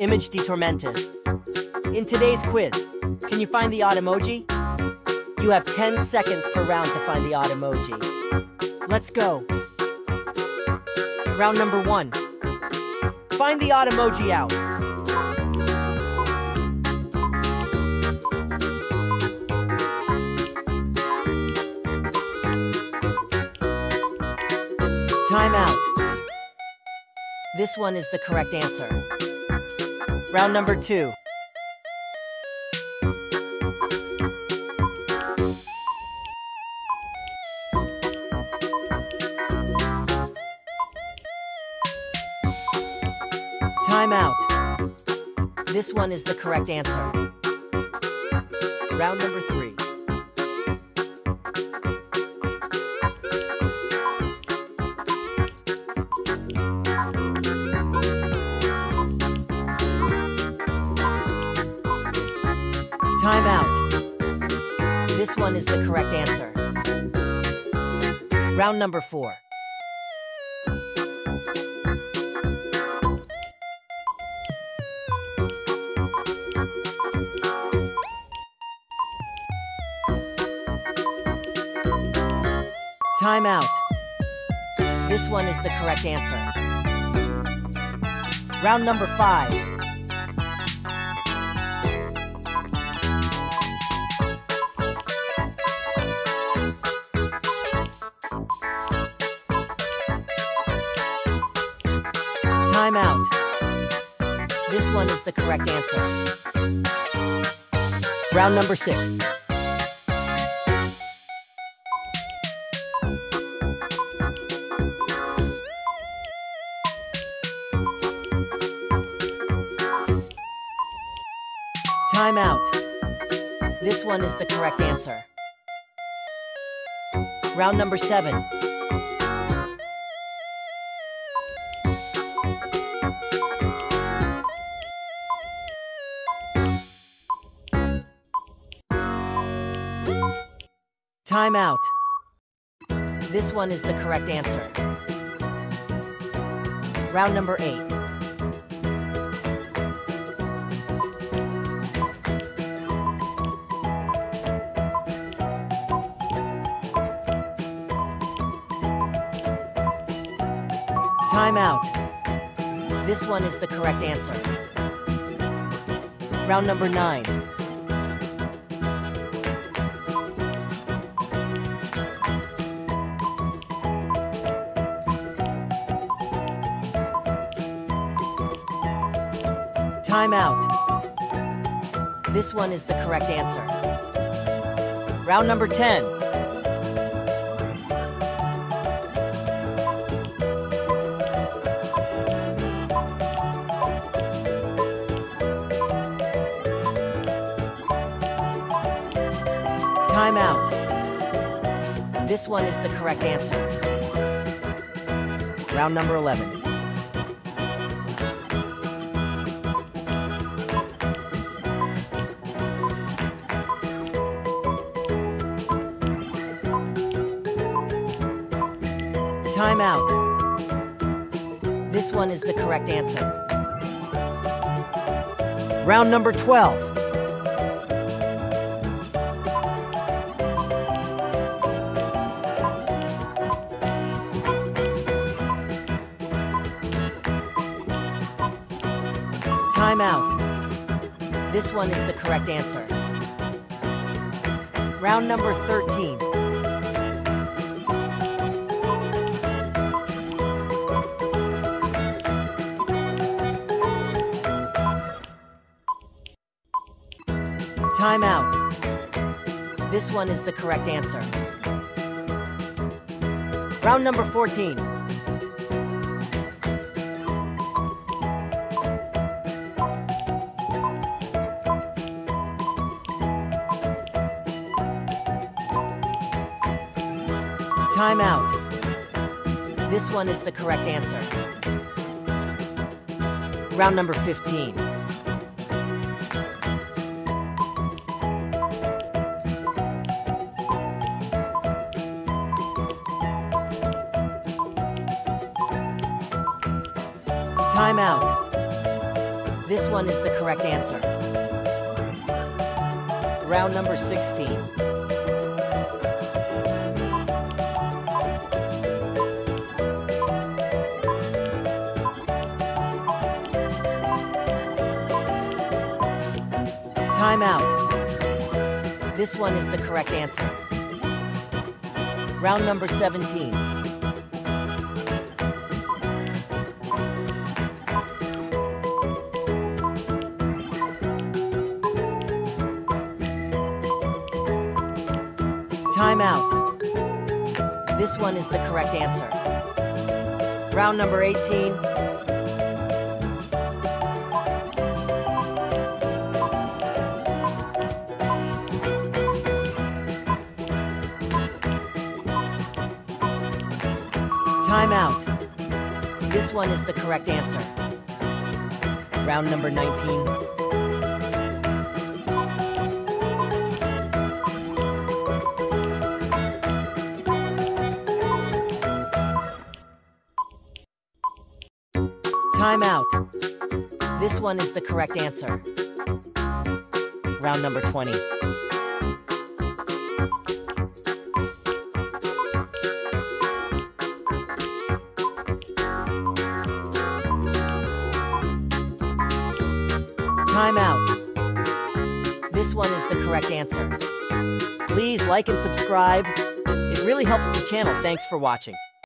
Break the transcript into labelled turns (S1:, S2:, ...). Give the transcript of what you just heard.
S1: Image Detormentis. In today's quiz, can you find the odd emoji? You have 10 seconds per round to find the odd emoji. Let's go. Round number one. Find the odd emoji out. Time out. This one is the correct answer. Round number two. Time out. This one is the correct answer. Round number three. Time out. This one is the correct answer. Round number four. Time out. This one is the correct answer. Round number five. Time out. This one is the correct answer. Round number six. Time out. This one is the correct answer. Round number seven. Time out. This one is the correct answer. Round number eight. Time out. This one is the correct answer. Round number nine. Time out. This one is the correct answer. Round number 10. Time out. This one is the correct answer. Round number 11. Time out. This one is the correct answer. Round number 12. Time out. This one is the correct answer. Round number 13. Time out. This one is the correct answer. Round number 14. Time out. This one is the correct answer. Round number 15. Time out. This one is the correct answer. Round number 16. Time out. This one is the correct answer. Round number 17. Time out. This one is the correct answer. Round number 18. Time out. This one is the correct answer. Round number 19. Time out. This one is the correct answer. Round number 20. Time out. This one is the correct answer. Please like and subscribe. It really helps the channel. Thanks for watching.